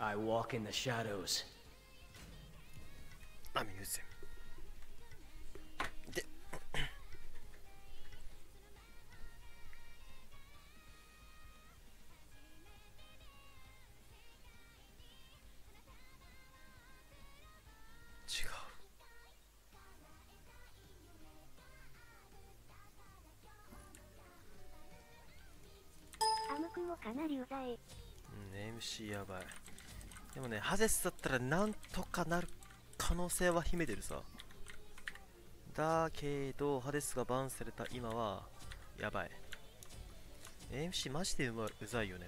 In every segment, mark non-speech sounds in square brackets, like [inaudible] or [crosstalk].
I walk in the shadows. アミューズで違うアムクもかなりうざい。うん MC やばいでもねハゼスだったらなんとかなる可能性は秘めてるさ。だけどハデスがバンされた今はやばい。MC マジでうまうざいよね。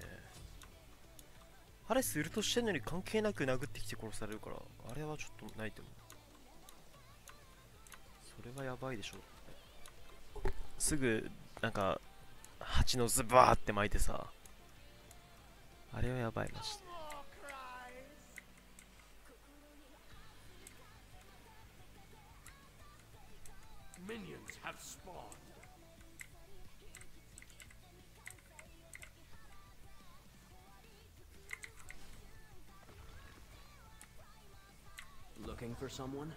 ハレスウルトしてんのに関係なく殴ってきて殺されるからあれはちょっとないと思う。それはやばいでしょ。すぐなんか蜂のズバーって巻いてさ。あれはやばいマジで。Looking for someone?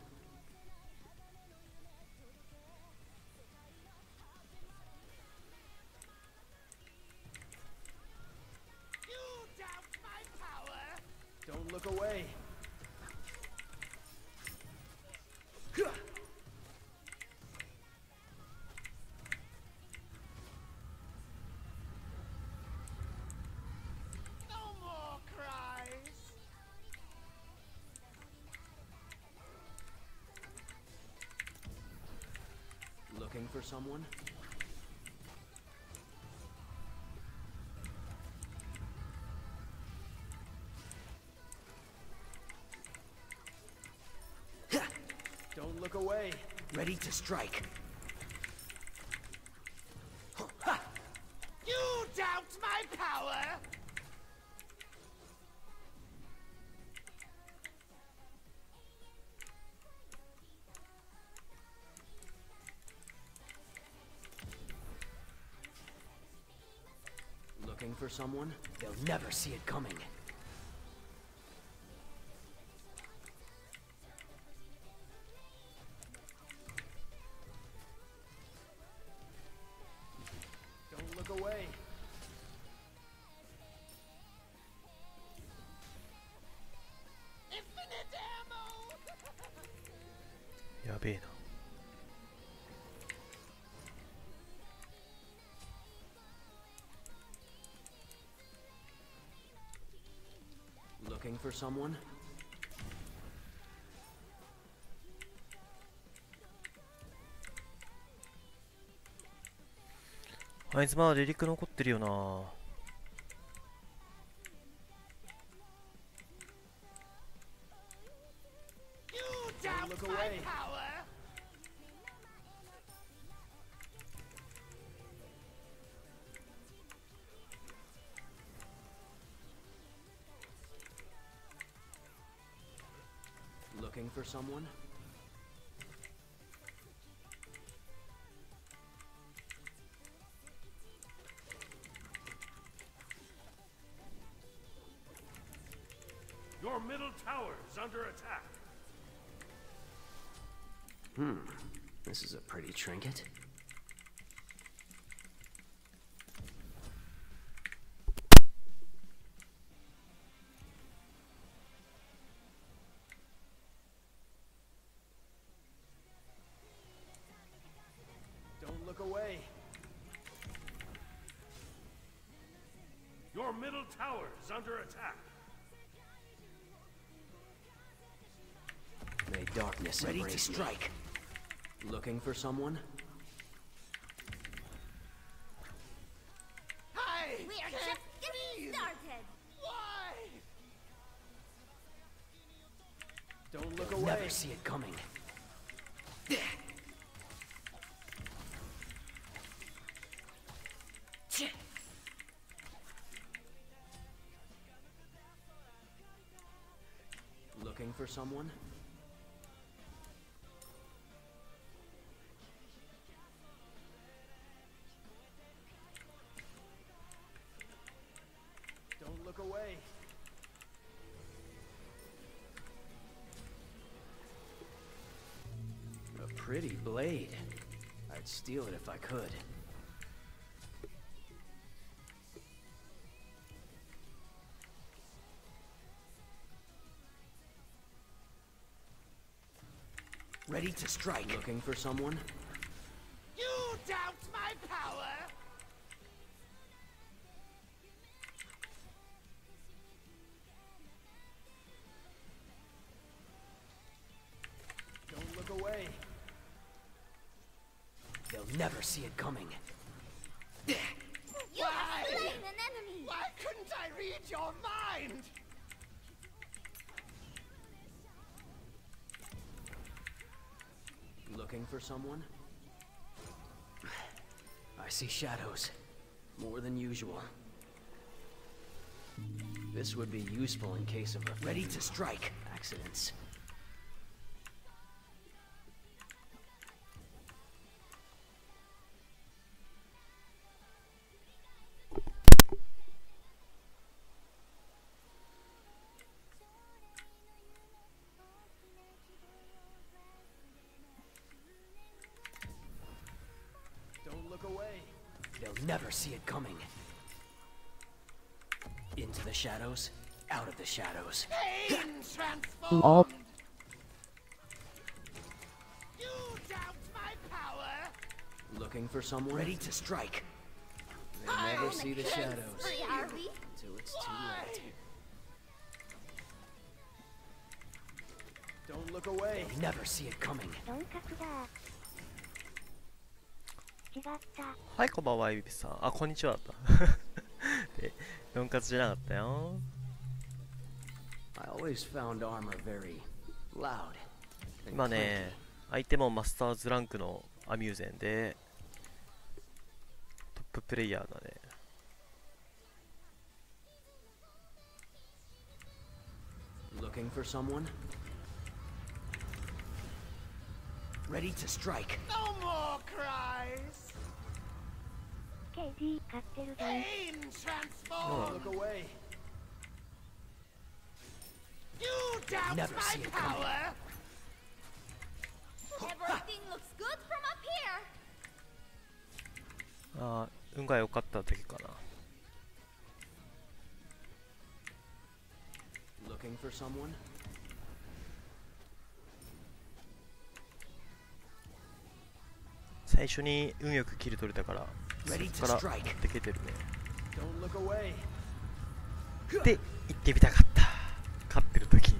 For someone? Don't look away. Ready to strike. Looking for someone? They'll never see it coming. Don't look away. Infinite ammo! [laughs] や Looking for someone? あいつまだリリック残ってるよな You doubt look my away. power? Looking for someone? Your middle tower is under attack. Hmm. This is a pretty trinket. Tower is under attack. May darkness Ready to strike. Looking for someone? Hi! We are just getting started. Why? Don't look away. Never see it coming. for someone? Don't look away. A pretty blade. I'd steal it if I could. Ready to strike. Looking for someone? You doubt my power? Don't look away. They'll never see it coming. You Why? have slain an enemy! Why couldn't I read your mind? Looking for someone? I see shadows. More than usual. This would be useful in case of a ready to strike accidents. never see it coming. Into the shadows, out of the shadows. All Looking for someone ready to strike. They I never see the shadows. Until it's Why? too late. Don't look away. They never see it coming. Don't 違った。はいこんばんはゆびさん。あこんにちはだった。[laughs] で4活じゃなかったよ。I always found armor very loud. and 今ね相手もマスターズランクのアミューゼンでトッププレイヤーだね Ready to strike. No more cries. KG 買ってるぞ。 Pain transformed. Look away. You doubt Never my see it coming. power? [laughs] Everything looks good from up here! あー運が良かっただけかな Looking for someone? 最初に運よくキル取れたからそこから持ってけてるね。で行ってみたかった。勝ってる時。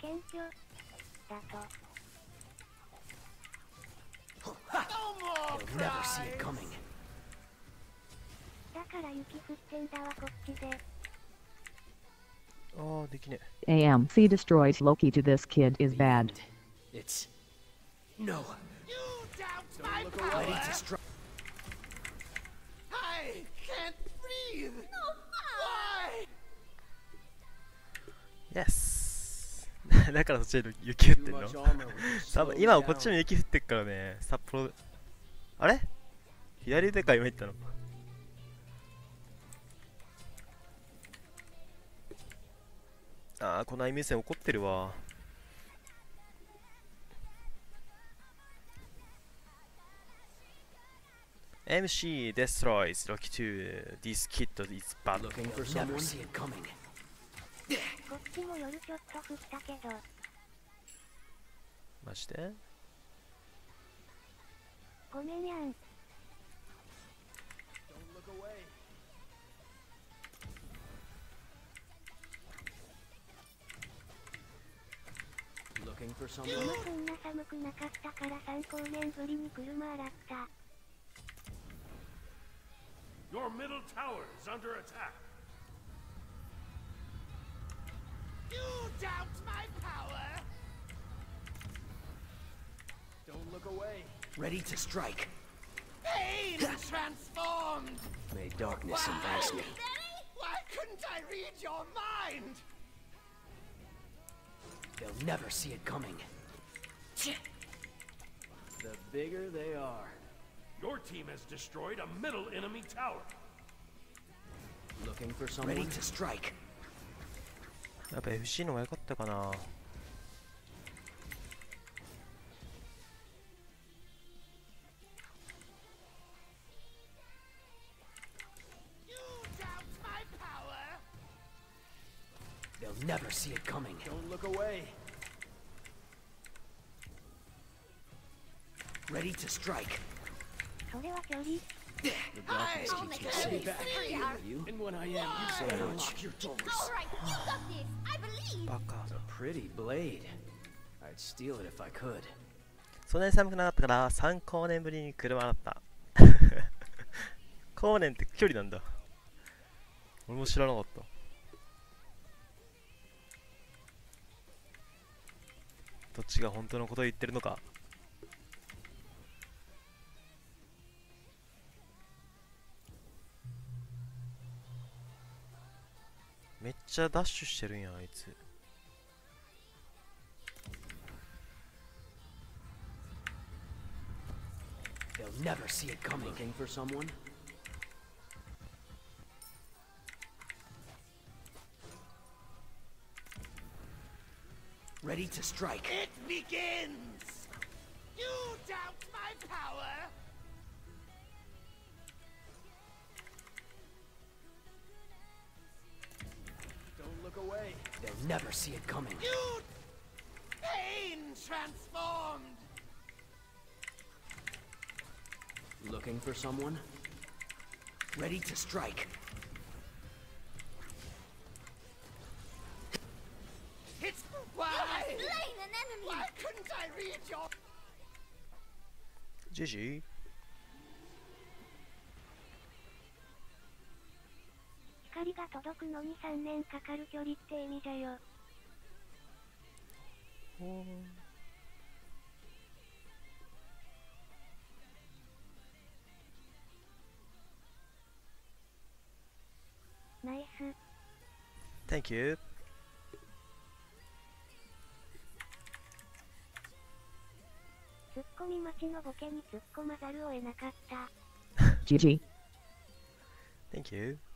研究だと。No more They'll never see it cries. coming. だから雪降ってんだわこっちで。ああできね AMC destroys Loki to this kid is The bad. end. It's no. You doubt my Look power? away. Ready to strike. I can't breathe. Why? え Yes [laughs] だからそっちで雪降って Too んの much armor would 多分 slow 今 you はこっち down. も雪降ってっからね札幌 あれ？左手か今言ったの？ああこの愛媛戦怒ってるわ。MC ですこっちも夜ちょっと降ったけど。マジで、ごめんやん。 Don't look away. Looking for 今 someone? そんな寒くなかったから3光年ぶりに車洗った。 Your middle tower is under attack. You doubt my power? Don't look away. ready to strike. Pain transformed! May darkness embrace me. Why couldn't I read your mind? They'll never see it coming. The bigger they are. Your team has destroyed a middle enemy tower. Looking for someone? Ready to strike. 야, 맵신 왜 갔대 never see it coming. Don't look away. Ready to strike. The darkness keeps me safe. You? And when I am, you so much. Your doors. Alright, you got this! I believe! It's a pretty blade. I'd steal it if I could. そんなに寒くなかったから3光年ぶりに車だった光年って距離なんだ俺も知らなかったどっちが本当のことを言ってるのかめっちゃダッシュしてるんやあいつ They'll never see it coming. Looking for someone? Ready to strike. It begins! You doubt my power? Don't look away. They'll never see it coming. You... Pain transformed! Looking for someone? Ready to strike. It's... Why? ジジー光が届くのに3年かかる距離って意味じゃよほうナイス Thank you. コミ待ちのボケに突っ込まざるを得なかった。[laughs] GG. Thank you「